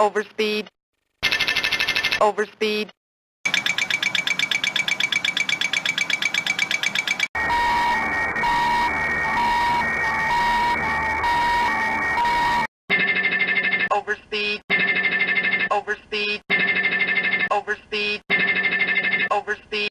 overspeed, overspeed. Overspeed, overspeed, overspeed, overspeed.